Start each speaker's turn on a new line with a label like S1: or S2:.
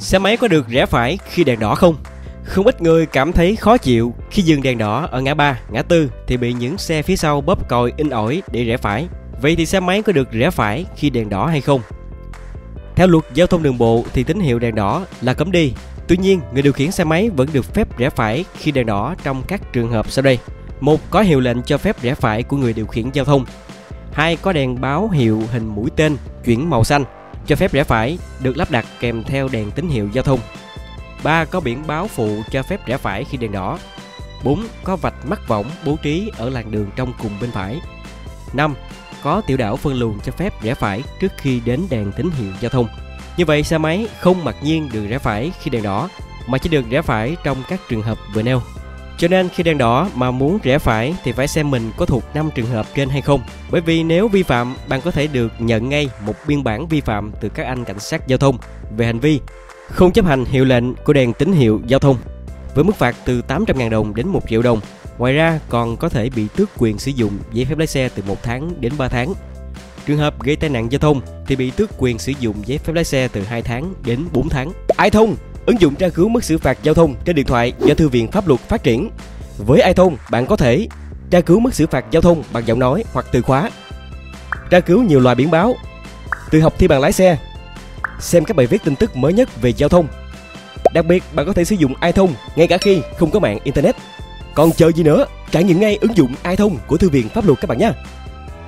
S1: Xe máy có được rẽ phải khi đèn đỏ không? Không ít người cảm thấy khó chịu khi dừng đèn đỏ ở ngã ba, ngã tư thì bị những xe phía sau bóp còi in ỏi để rẽ phải. Vậy thì xe máy có được rẽ phải khi đèn đỏ hay không? Theo luật giao thông đường bộ thì tín hiệu đèn đỏ là cấm đi. Tuy nhiên, người điều khiển xe máy vẫn được phép rẽ phải khi đèn đỏ trong các trường hợp sau đây. Một có hiệu lệnh cho phép rẽ phải của người điều khiển giao thông. Hai có đèn báo hiệu hình mũi tên chuyển màu xanh cho phép rẽ phải được lắp đặt kèm theo đèn tín hiệu giao thông. 3. Có biển báo phụ cho phép rẽ phải khi đèn đỏ. 4. Có vạch mắc võng bố trí ở làn đường trong cùng bên phải. 5. Có tiểu đảo phân luồng cho phép rẽ phải trước khi đến đèn tín hiệu giao thông. Như vậy, xe máy không mặc nhiên được rẽ phải khi đèn đỏ, mà chỉ được rẽ phải trong các trường hợp vừa nêu. Cho nên khi đèn đỏ mà muốn rẽ phải thì phải xem mình có thuộc 5 trường hợp trên hay không. Bởi vì nếu vi phạm, bạn có thể được nhận ngay một biên bản vi phạm từ các anh cảnh sát giao thông về hành vi không chấp hành hiệu lệnh của đèn tín hiệu giao thông với mức phạt từ 800.000 đồng đến 1 triệu đồng. Ngoài ra còn có thể bị tước quyền sử dụng giấy phép lái xe từ 1 tháng đến 3 tháng. Trường hợp gây tai nạn giao thông thì bị tước quyền sử dụng giấy phép lái xe từ 2 tháng đến 4 tháng. Ai thông ứng dụng tra cứu mức xử phạt giao thông trên điện thoại do Thư viện Pháp luật phát triển. Với iThone, bạn có thể tra cứu mức xử phạt giao thông bằng giọng nói hoặc từ khóa, tra cứu nhiều loại biển báo, tự học thi bằng lái xe, xem các bài viết tin tức mới nhất về giao thông. Đặc biệt, bạn có thể sử dụng iThone ngay cả khi không có mạng internet. Còn chờ gì nữa, trải nghiệm ngay ứng dụng iThone của Thư viện Pháp luật các bạn nhé.